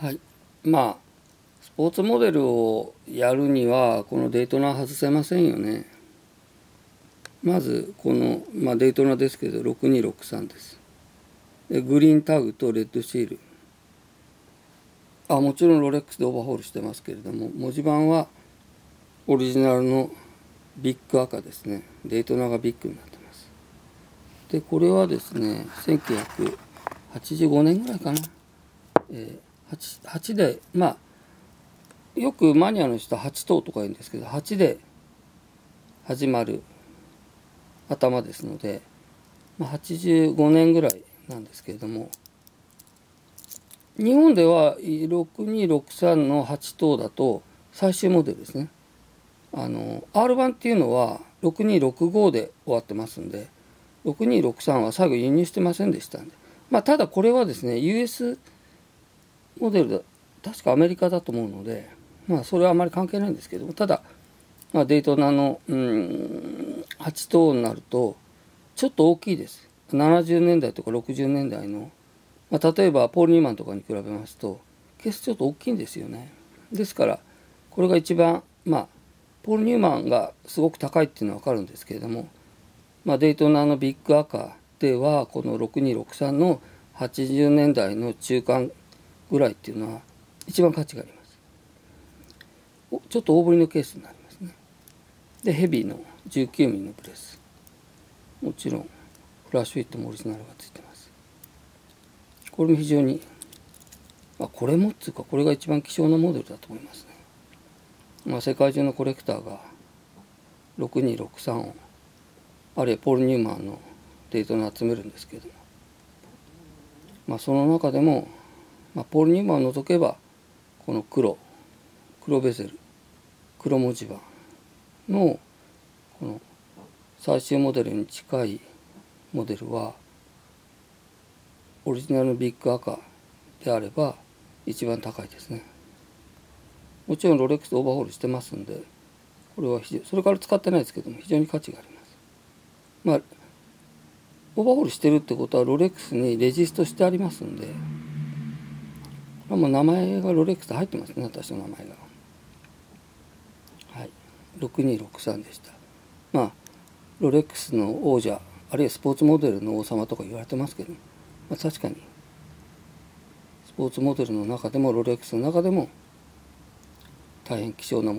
はい。まあスポーツモデルをやるにはこのデイトナは外せませんよね。まずこの、まあ、デイトナですけど6263です。でグリーンタグとレッドシール。あもちろんロレックスでオーバーホールしてますけれども文字盤はオリジナルのビッグ赤ですね。デイトナがビッグになってます。でこれはですね1985年ぐらいかな、えー 8, 8でまあよくマニアの人は8頭とか言うんですけど8で始まる頭ですので、まあ、85年ぐらいなんですけれども日本では6263の8頭だと最終モデルですね。あの R 版っていうのは6265で終わってますんで6263は最後輸入してませんでしたんで。まあただこれはですね US モデルだ確かアメリカだと思うのでまあそれはあまり関係ないんですけどもただ、まあ、デイトナのうん8頭になるとちょっと大きいです。70年代とか60年代の、まあ、例えばポール・ニーマンとかに比べますとケースちょっと大きいんですよね。ですからこれが一番まあポール・ニューマンがすごく高いっていうのは分かるんですけれども、まあ、デイトナのビッグ赤ではこの6263の80年代の中間ぐらいっていうのは一番価値があります。ちょっと大ぶりのケースになりますね。でヘビーの 19mm のブレス。もちろんフラッシュフィットもオリジナルがついてます。これも非常に、あ、これもっつうかこれが一番希少なモデルだと思いますね。まあ世界中のコレクターが6263をあるいはポール・ニューマンのデートに集めるんですけども。まあその中でもまあ、ポール・ニューマンを除けばこの黒黒ベゼル黒文字盤のこの最終モデルに近いモデルはオリジナルのビッグ赤であれば一番高いですね。もちろんロレックスオーバーホールしてますんでこれは非常それから使ってないですけども非常に価値があります。まあオーバーホールしてるってことはロレックスにレジストしてありますんであもう名前がロレックス入ってますね私の名前が。はい。6263でした。まあロレックスの王者あるいはスポーツモデルの王様とか言われてますけど、まあ、確かにスポーツモデルの中でもロレックスの中でも大変希少なも